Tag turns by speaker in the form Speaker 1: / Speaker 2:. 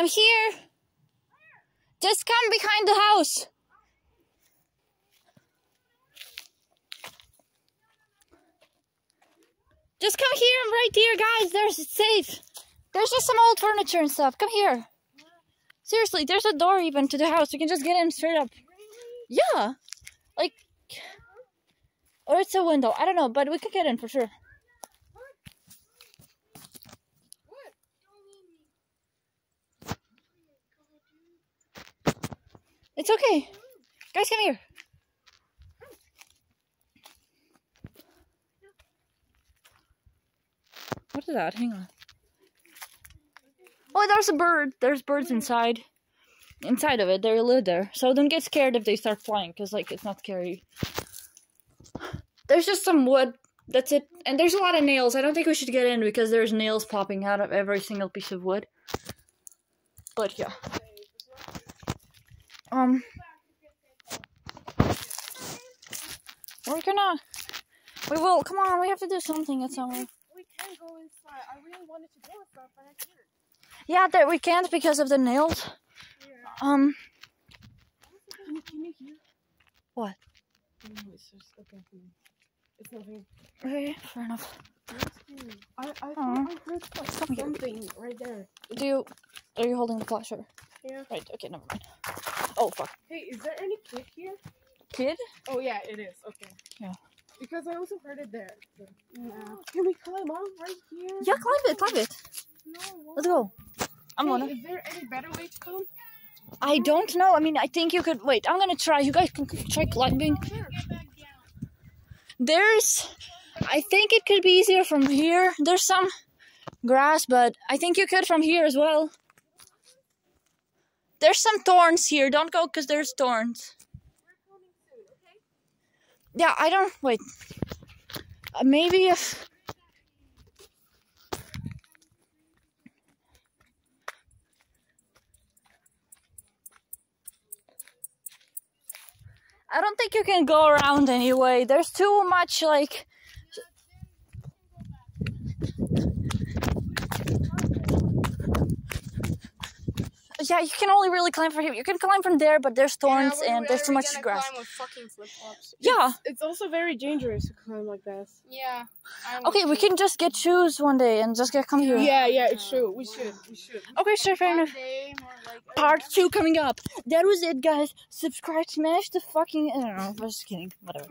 Speaker 1: I'm here. Just come behind the house. Just come here. I'm right here, guys. There's it's safe. There's just some old furniture and stuff. Come here. Seriously, there's a door even to the house. We can just get in straight up. Yeah. Like or it's a window. I don't know, but we could get in for sure. It's okay. Guys, come here. What is that? Hang on. Oh, there's a bird. There's birds inside. Inside of it, They're live there. So don't get scared if they start flying, because, like, it's not scary. There's just some wood. That's it. And there's a lot of nails. I don't think we should get in, because there's nails popping out of every single piece of wood. But, yeah. Um... We're gonna... We will. Come on, we have to do something at somewhere.
Speaker 2: We can go inside. I really wanted to go inside, but I can't.
Speaker 1: Yeah, that we can't because of the nails.
Speaker 2: Yeah.
Speaker 1: Um,
Speaker 2: Can you, can you hear?
Speaker 1: what?
Speaker 2: No, it's just okay. It's nothing.
Speaker 1: Okay, fair enough.
Speaker 2: I, I I heard like
Speaker 1: Come here.
Speaker 2: something right there.
Speaker 1: Do you, are you holding the flasher?
Speaker 2: Yeah.
Speaker 1: Right, okay, never mind. Oh, fuck.
Speaker 2: Hey, is there any kid here?
Speaker 1: Kid?
Speaker 2: Oh yeah, it is. Okay.
Speaker 1: Yeah.
Speaker 2: Because I also heard it there. so- Yeah. Oh, can we climb up right here?
Speaker 1: Yeah, climb it, climb it.
Speaker 2: No.
Speaker 1: Let's go. I'm
Speaker 2: Hey,
Speaker 1: gonna.
Speaker 2: Is there any better way to come?
Speaker 1: I don't know. I mean, I think you could. Wait, I'm gonna try. You guys can try climbing.
Speaker 2: Sure.
Speaker 1: There's. I think it could be easier from here. There's some grass, but I think you could from here as well. There's some thorns here. Don't go because there's thorns. Yeah, I don't. Wait. Uh, maybe if. I don't think you can go around anyway. There's too much, like. Yeah, you can only really climb from here. You can climb from there, but there's thorns and there's too much grass.
Speaker 3: Climb with fucking flip flops.
Speaker 1: Yeah.
Speaker 2: It's also very dangerous to climb like this.
Speaker 3: Yeah.
Speaker 1: Okay, we can just get shoes one day and just get come here.
Speaker 2: Yeah, yeah, it's true. We should. We should.
Speaker 1: Okay, sure, fair enough.
Speaker 3: Day, more like oh,
Speaker 1: Part two coming up. That was it, guys. Subscribe, smash the fucking. I don't know. I was just kidding. Whatever.